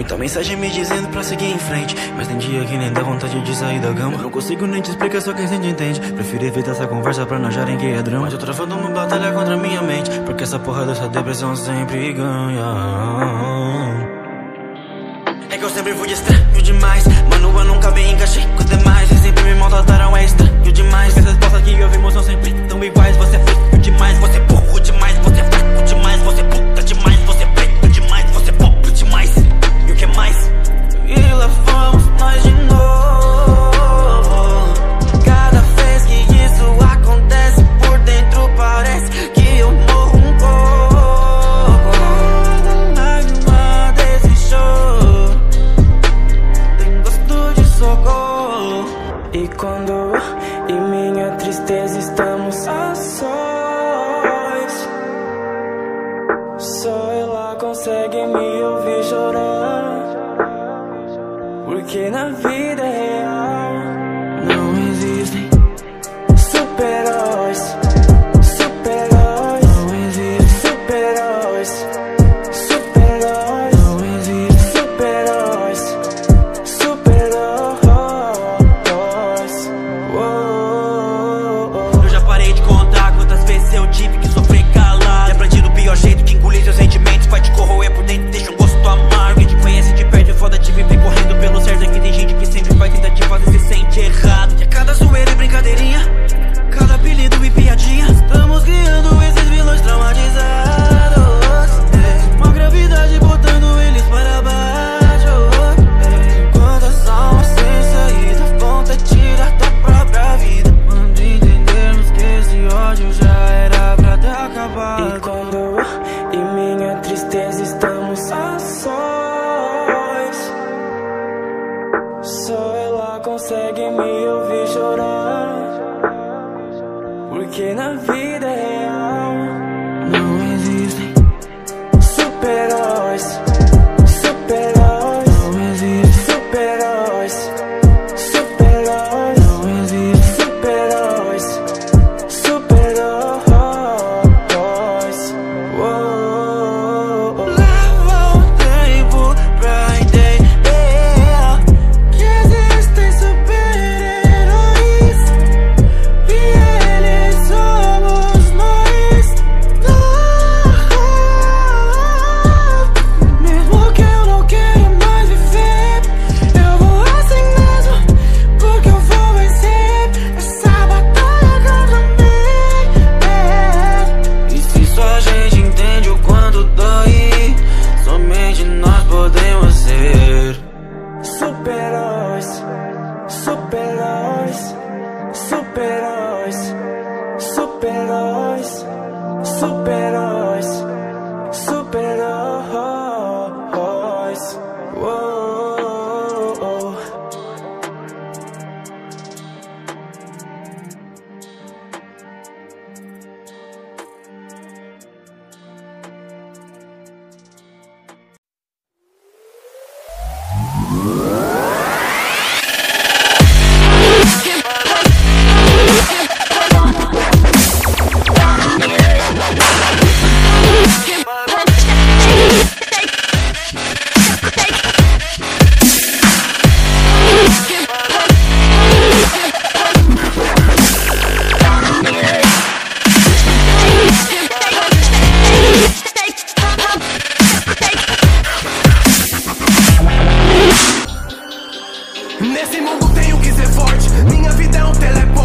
Muita mensagem me dizendo pra seguir em frente. Mas tem dia que nem dá vontade de sair da gama. Eu não consigo nem te explicar, só quem sente entende. Prefiro evitar essa conversa pra não jarem que é drama. Mas eu tô travando uma batalha contra minha mente. Porque essa porra dessa depressão sempre ganha. É que eu sempre fui estranho demais. Mano, eu nunca me encaixei com demais. Assim. só ela consegue me ouvir chorar. Porque na vida é quando eu e minha tristeza estamos a sós. Só ela consegue me ouvir chorar. Porque na vida real não existem super-heróis. superos, superos. Whoa. -oh. Whoa. Nesse mundo tenho que ser forte. Minha vida é um teleporte.